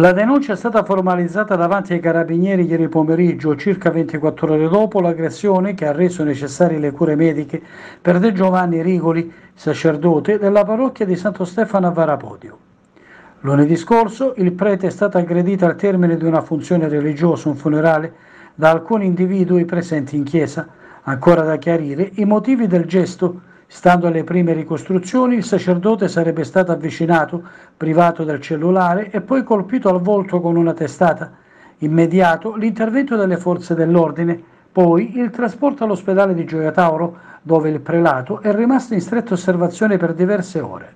La denuncia è stata formalizzata davanti ai carabinieri ieri pomeriggio, circa 24 ore dopo l'aggressione che ha reso necessarie le cure mediche per De Giovanni Rigoli, sacerdote della parrocchia di Santo Stefano a Varapodio. Lunedì scorso il prete è stato aggredito al termine di una funzione religiosa, un funerale, da alcuni individui presenti in chiesa. Ancora da chiarire i motivi del gesto Stando alle prime ricostruzioni, il sacerdote sarebbe stato avvicinato, privato del cellulare e poi colpito al volto con una testata. Immediato l'intervento delle forze dell'ordine, poi il trasporto all'ospedale di Gioia Tauro, dove il prelato è rimasto in stretta osservazione per diverse ore.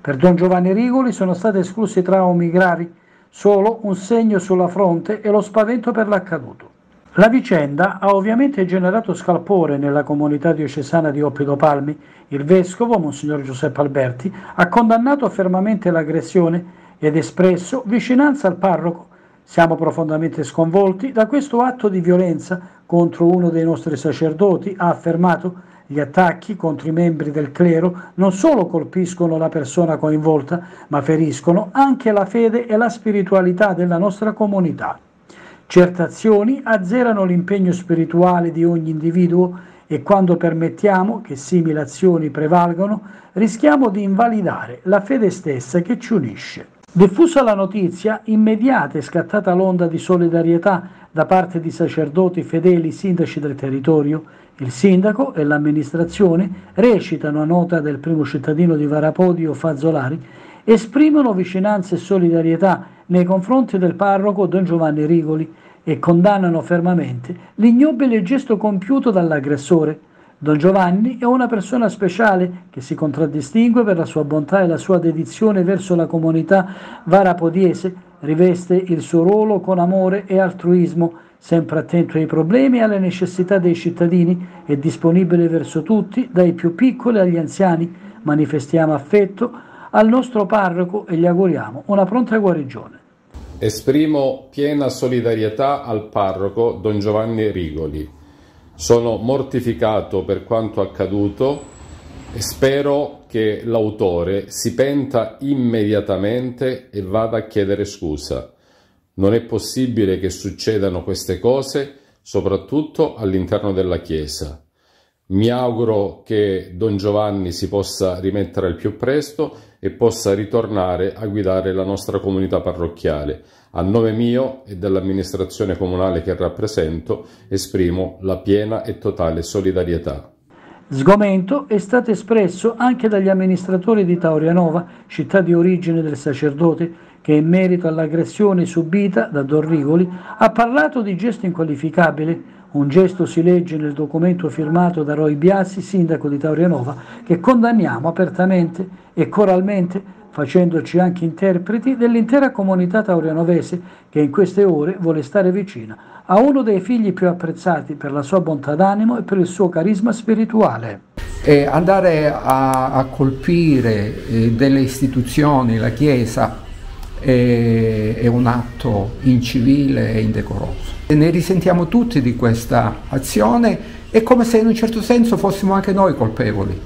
Per Don Giovanni Rigoli sono stati esclusi traumi gravi, solo un segno sulla fronte e lo spavento per l'accaduto. La vicenda ha ovviamente generato scalpore nella comunità diocesana di Oppido Palmi. Il vescovo, Monsignor Giuseppe Alberti, ha condannato fermamente l'aggressione ed espresso vicinanza al parroco. Siamo profondamente sconvolti da questo atto di violenza contro uno dei nostri sacerdoti, ha affermato. Gli attacchi contro i membri del clero non solo colpiscono la persona coinvolta, ma feriscono anche la fede e la spiritualità della nostra comunità. Certe azioni azzerano l'impegno spirituale di ogni individuo e quando permettiamo che simili azioni prevalgano, rischiamo di invalidare la fede stessa che ci unisce. Diffusa la notizia, immediata e scattata l'onda di solidarietà da parte di sacerdoti fedeli sindaci del territorio, il sindaco e l'amministrazione recitano a nota del primo cittadino di Varapodio Fazzolari, esprimono vicinanza e solidarietà nei confronti del parroco Don Giovanni Rigoli e condannano fermamente l'ignobile gesto compiuto dall'aggressore. Don Giovanni è una persona speciale che si contraddistingue per la sua bontà e la sua dedizione verso la comunità varapodiese, riveste il suo ruolo con amore e altruismo, sempre attento ai problemi e alle necessità dei cittadini e disponibile verso tutti, dai più piccoli agli anziani. Manifestiamo affetto al nostro parroco e gli auguriamo una pronta guarigione. Esprimo piena solidarietà al parroco Don Giovanni Rigoli. Sono mortificato per quanto accaduto e spero che l'autore si penta immediatamente e vada a chiedere scusa. Non è possibile che succedano queste cose, soprattutto all'interno della Chiesa. Mi auguro che Don Giovanni si possa rimettere al più presto e possa ritornare a guidare la nostra comunità parrocchiale. A nome mio e dell'amministrazione comunale che rappresento esprimo la piena e totale solidarietà. Sgomento è stato espresso anche dagli amministratori di Taurianova, città di origine del sacerdote, che in merito all'aggressione subita da Don Rigoli ha parlato di gesto inqualificabile un gesto si legge nel documento firmato da Roy Biassi, sindaco di Taurianova, che condanniamo apertamente e coralmente, facendoci anche interpreti dell'intera comunità taurianovese che in queste ore vuole stare vicina a uno dei figli più apprezzati per la sua bontà d'animo e per il suo carisma spirituale. E andare a, a colpire eh, delle istituzioni, la Chiesa, è, è un atto incivile e indecoroso. E ne risentiamo tutti di questa azione, è come se in un certo senso fossimo anche noi colpevoli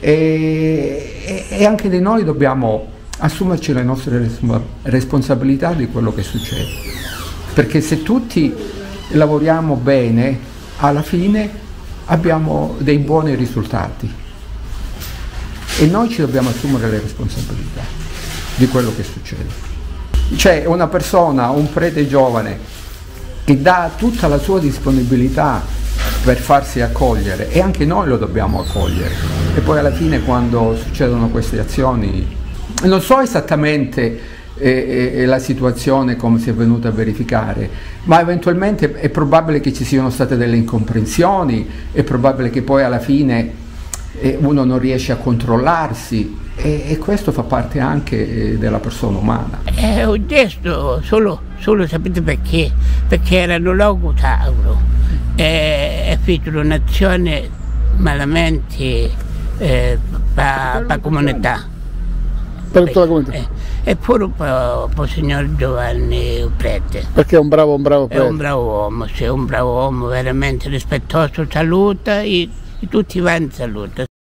e, e, anche di noi dobbiamo assumerci le nostre responsabilità di quello che succede. Perché se tutti lavoriamo bene, alla fine abbiamo dei buoni risultati e noi ci dobbiamo assumere le responsabilità di quello che succede. C'è una persona, un prete giovane, che dà tutta la sua disponibilità per farsi accogliere e anche noi lo dobbiamo accogliere. E poi alla fine quando succedono queste azioni, non so esattamente eh, eh, la situazione come si è venuta a verificare, ma eventualmente è probabile che ci siano state delle incomprensioni, è probabile che poi alla fine eh, uno non riesce a controllarsi e, e questo fa parte anche eh, della persona umana. È un gesto, solo, solo sapete perché? Perché erano logo Tauro, e fece un'azione malamente eh, per la comunità. Per tutta la comunità? Eh, e pure per il signor Giovanni Prete. Perché è un bravo, un bravo prete? È un bravo uomo, sì, è un bravo uomo, veramente rispettoso, saluta e, e tutti vanno saluta.